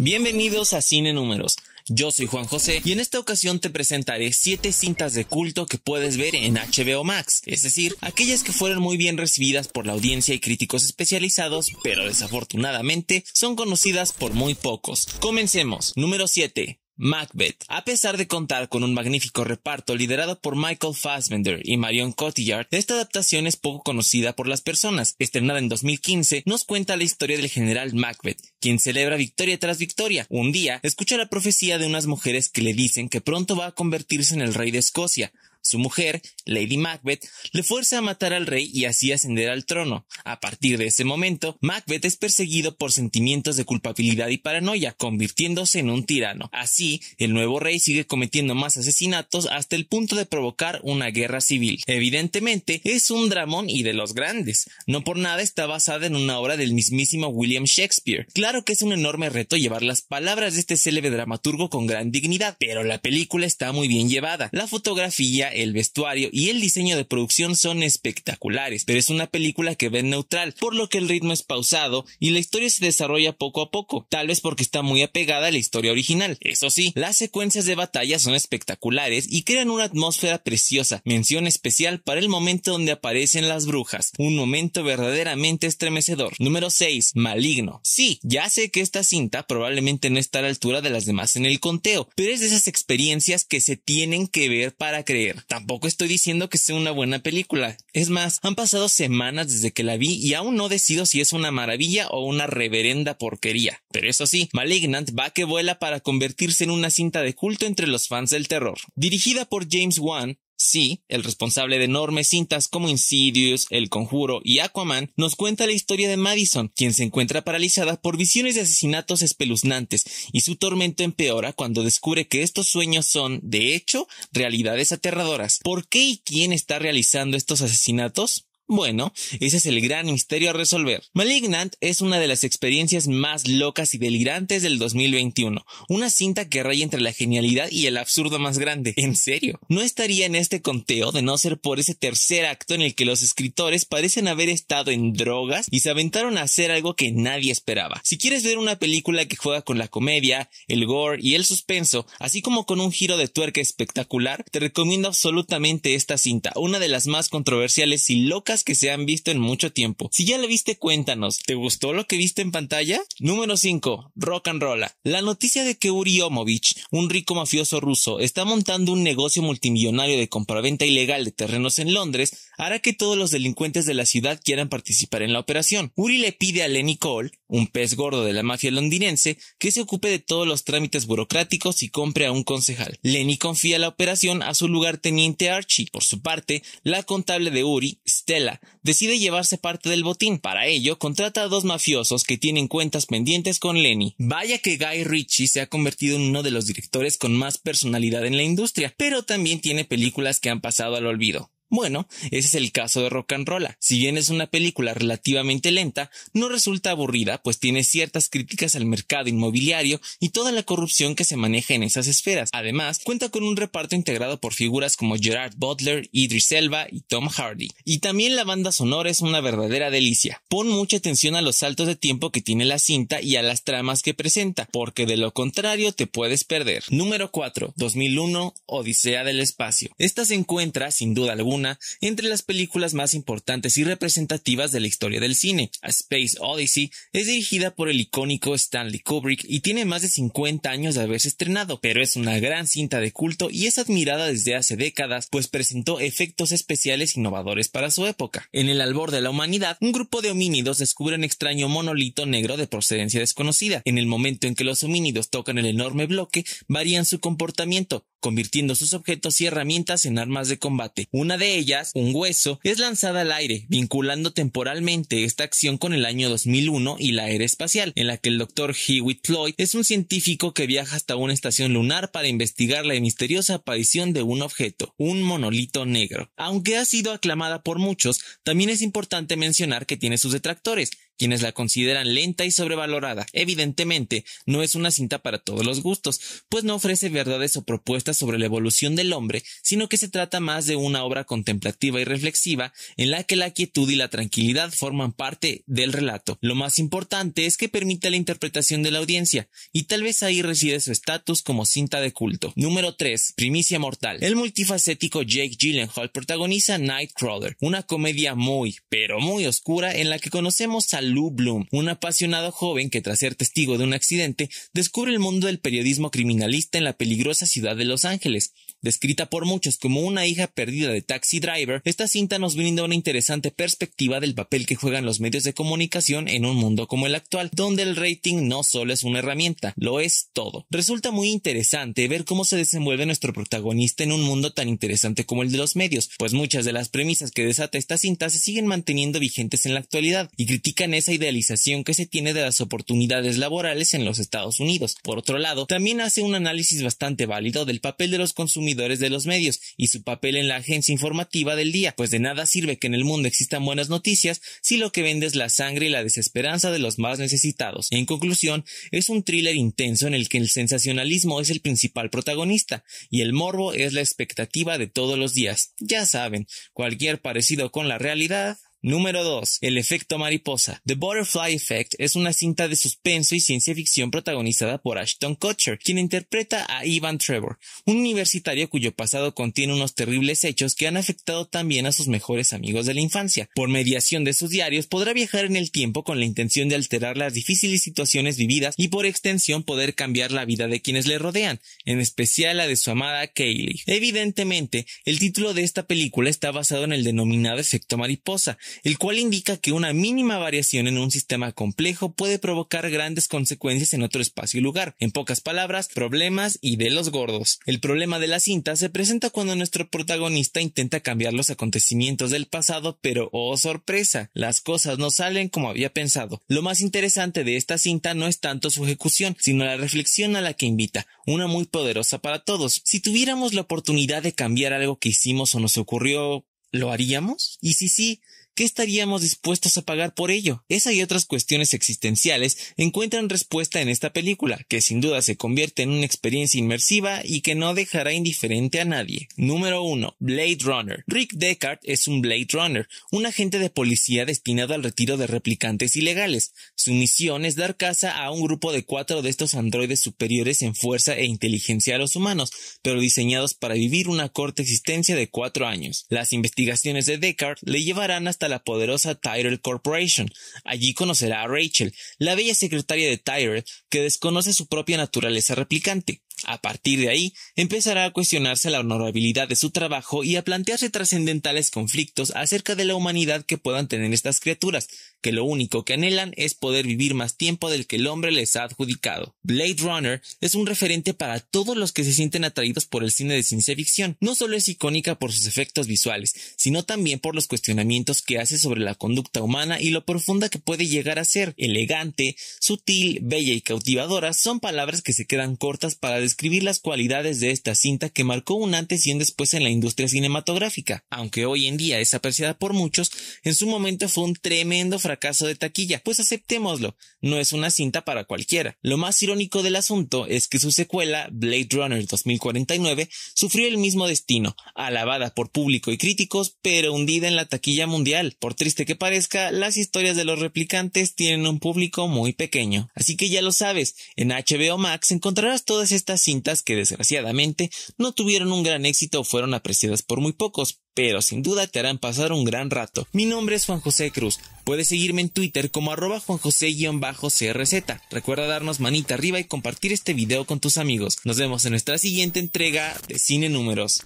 Bienvenidos a Cine Números. Yo soy Juan José y en esta ocasión te presentaré 7 cintas de culto que puedes ver en HBO Max, es decir, aquellas que fueron muy bien recibidas por la audiencia y críticos especializados, pero desafortunadamente son conocidas por muy pocos. Comencemos. Número 7. Macbeth. A pesar de contar con un magnífico reparto liderado por Michael Fassbender y Marion Cotillard, esta adaptación es poco conocida por las personas. Estrenada en 2015, nos cuenta la historia del general Macbeth, quien celebra victoria tras victoria. Un día, escucha la profecía de unas mujeres que le dicen que pronto va a convertirse en el rey de Escocia. Su mujer, Lady Macbeth, le fuerza a matar al rey y así ascender al trono. A partir de ese momento, Macbeth es perseguido por sentimientos de culpabilidad y paranoia, convirtiéndose en un tirano. Así, el nuevo rey sigue cometiendo más asesinatos hasta el punto de provocar una guerra civil. Evidentemente, es un dramón y de los grandes. No por nada está basada en una obra del mismísimo William Shakespeare. Claro que es un enorme reto llevar las palabras de este célebre dramaturgo con gran dignidad, pero la película está muy bien llevada. La fotografía, el vestuario y el diseño de producción son espectaculares, pero es una película que ve neutral, por lo que el ritmo es pausado y la historia se desarrolla poco a poco, tal vez porque está muy apegada a la historia original. Eso sí, las secuencias de batalla son espectaculares y crean una atmósfera preciosa, mención especial para el momento donde aparecen las brujas, un momento verdaderamente estremecedor. Número 6. Maligno. Sí, ya sé que esta cinta probablemente no está a la altura de las demás en el conteo, pero es de esas experiencias que se tienen que ver para creer. Tampoco estoy diciendo que sea una buena película. Es más, han pasado semanas desde que la vi y aún no decido si es una maravilla o una reverenda porquería. Pero eso sí, Malignant va que vuela para convertirse en una cinta de culto entre los fans del terror. Dirigida por James Wan, Sí, el responsable de enormes cintas como Insidious, El Conjuro y Aquaman nos cuenta la historia de Madison, quien se encuentra paralizada por visiones de asesinatos espeluznantes, y su tormento empeora cuando descubre que estos sueños son, de hecho, realidades aterradoras. ¿Por qué y quién está realizando estos asesinatos? Bueno, ese es el gran misterio a resolver. Malignant es una de las experiencias más locas y delirantes del 2021, una cinta que raya entre la genialidad y el absurdo más grande. En serio, no estaría en este conteo de no ser por ese tercer acto en el que los escritores parecen haber estado en drogas y se aventaron a hacer algo que nadie esperaba. Si quieres ver una película que juega con la comedia, el gore y el suspenso, así como con un giro de tuerca espectacular, te recomiendo absolutamente esta cinta, una de las más controversiales y locas que se han visto en mucho tiempo. Si ya la viste, cuéntanos, ¿te gustó lo que viste en pantalla? Número 5. Rock and Roll. La noticia de que Uri Omovich, un rico mafioso ruso, está montando un negocio multimillonario de compraventa ilegal de terrenos en Londres hará que todos los delincuentes de la ciudad quieran participar en la operación. Uri le pide a Lenny Cole, un pez gordo de la mafia londinense, que se ocupe de todos los trámites burocráticos y compre a un concejal. Lenny confía la operación a su lugarteniente Archie. Por su parte, la contable de Uri, Stella, decide llevarse parte del botín. Para ello, contrata a dos mafiosos que tienen cuentas pendientes con Lenny. Vaya que Guy Ritchie se ha convertido en uno de los directores con más personalidad en la industria, pero también tiene películas que han pasado al olvido. Bueno, ese es el caso de Rock and. Si bien es una película relativamente lenta, no resulta aburrida, pues tiene ciertas críticas al mercado inmobiliario y toda la corrupción que se maneja en esas esferas. Además, cuenta con un reparto integrado por figuras como Gerard Butler, Idris Elba y Tom Hardy. Y también la banda sonora es una verdadera delicia. Pon mucha atención a los saltos de tiempo que tiene la cinta y a las tramas que presenta, porque de lo contrario te puedes perder. Número 4. 2001 Odisea del Espacio. Esta se encuentra, sin duda alguna, entre las películas más importantes y representativas de la historia del cine. Space Odyssey es dirigida por el icónico Stanley Kubrick y tiene más de 50 años de haberse estrenado, pero es una gran cinta de culto y es admirada desde hace décadas, pues presentó efectos especiales innovadores para su época. En el albor de la humanidad, un grupo de homínidos descubre un extraño monolito negro de procedencia desconocida. En el momento en que los homínidos tocan el enorme bloque, varían su comportamiento, convirtiendo sus objetos y herramientas en armas de combate. Una de ellas, un hueso, es lanzada al aire, vinculando temporalmente esta acción con el año 2001 y la era espacial, en la que el doctor Hewitt Floyd es un científico que viaja hasta una estación lunar para investigar la misteriosa aparición de un objeto, un monolito negro. Aunque ha sido aclamada por muchos, también es importante mencionar que tiene sus detractores, quienes la consideran lenta y sobrevalorada. Evidentemente, no es una cinta para todos los gustos, pues no ofrece verdades o propuestas sobre la evolución del hombre, sino que se trata más de una obra contemplativa y reflexiva en la que la quietud y la tranquilidad forman parte del relato. Lo más importante es que permite la interpretación de la audiencia, y tal vez ahí reside su estatus como cinta de culto. Número 3. Primicia Mortal. El multifacético Jake Gyllenhaal protagoniza Nightcrawler, una comedia muy, pero muy oscura en la que conocemos a Lou Bloom, un apasionado joven que tras ser testigo de un accidente descubre el mundo del periodismo criminalista en la peligrosa ciudad de Los Ángeles. Descrita por muchos como una hija perdida de Taxi Driver, esta cinta nos brinda una interesante perspectiva del papel que juegan los medios de comunicación en un mundo como el actual, donde el rating no solo es una herramienta, lo es todo. Resulta muy interesante ver cómo se desenvuelve nuestro protagonista en un mundo tan interesante como el de los medios, pues muchas de las premisas que desata esta cinta se siguen manteniendo vigentes en la actualidad y critican esa idealización que se tiene de las oportunidades laborales en los Estados Unidos. Por otro lado, también hace un análisis bastante válido del papel de los consumidores de los medios y su papel en la agencia informativa del día, pues de nada sirve que en el mundo existan buenas noticias si lo que vende es la sangre y la desesperanza de los más necesitados. En conclusión, es un thriller intenso en el que el sensacionalismo es el principal protagonista y el morbo es la expectativa de todos los días. Ya saben, cualquier parecido con la realidad Número 2. El efecto mariposa. The Butterfly Effect es una cinta de suspenso y ciencia ficción protagonizada por Ashton Kutcher, quien interpreta a Ivan Trevor, un universitario cuyo pasado contiene unos terribles hechos que han afectado también a sus mejores amigos de la infancia. Por mediación de sus diarios podrá viajar en el tiempo con la intención de alterar las difíciles situaciones vividas y por extensión poder cambiar la vida de quienes le rodean, en especial la de su amada Kaylee. Evidentemente, el título de esta película está basado en el denominado efecto mariposa, el cual indica que una mínima variación en un sistema complejo puede provocar grandes consecuencias en otro espacio y lugar. En pocas palabras, problemas y de los gordos. El problema de la cinta se presenta cuando nuestro protagonista intenta cambiar los acontecimientos del pasado, pero oh sorpresa, las cosas no salen como había pensado. Lo más interesante de esta cinta no es tanto su ejecución, sino la reflexión a la que invita, una muy poderosa para todos. Si tuviéramos la oportunidad de cambiar algo que hicimos o nos ocurrió, ¿lo haríamos? Y si sí, ¿qué estaríamos dispuestos a pagar por ello? Esa y otras cuestiones existenciales encuentran respuesta en esta película, que sin duda se convierte en una experiencia inmersiva y que no dejará indiferente a nadie. Número 1. Blade Runner. Rick Deckard es un Blade Runner, un agente de policía destinado al retiro de replicantes ilegales. Su misión es dar caza a un grupo de cuatro de estos androides superiores en fuerza e inteligencia a los humanos, pero diseñados para vivir una corta existencia de cuatro años. Las investigaciones de Deckard le llevarán hasta la poderosa Tyrell Corporation. Allí conocerá a Rachel, la bella secretaria de Tyrell, que desconoce su propia naturaleza replicante. A partir de ahí, empezará a cuestionarse la honorabilidad de su trabajo y a plantearse trascendentales conflictos acerca de la humanidad que puedan tener estas criaturas, que lo único que anhelan es poder vivir más tiempo del que el hombre les ha adjudicado. Blade Runner es un referente para todos los que se sienten atraídos por el cine de ciencia ficción. No solo es icónica por sus efectos visuales, sino también por los cuestionamientos que hace sobre la conducta humana y lo profunda que puede llegar a ser. Elegante, sutil, bella y cautivadora son palabras que se quedan cortas para describir las cualidades de esta cinta que marcó un antes y un después en la industria cinematográfica. Aunque hoy en día es apreciada por muchos, en su momento fue un tremendo fracaso de taquilla, pues aceptémoslo, no es una cinta para cualquiera. Lo más irónico del asunto es que su secuela, Blade Runner 2049, sufrió el mismo destino, alabada por público y críticos, pero hundida en la taquilla mundial. Por triste que parezca, las historias de los replicantes tienen un público muy pequeño. Así que ya lo sabes, en HBO Max encontrarás todas estas cintas que desgraciadamente no tuvieron un gran éxito o fueron apreciadas por muy pocos, pero sin duda te harán pasar un gran rato. Mi nombre es Juan José Cruz. Puedes seguirme en Twitter como arroba juanjosé-crz. Recuerda darnos manita arriba y compartir este video con tus amigos. Nos vemos en nuestra siguiente entrega de Cine Números.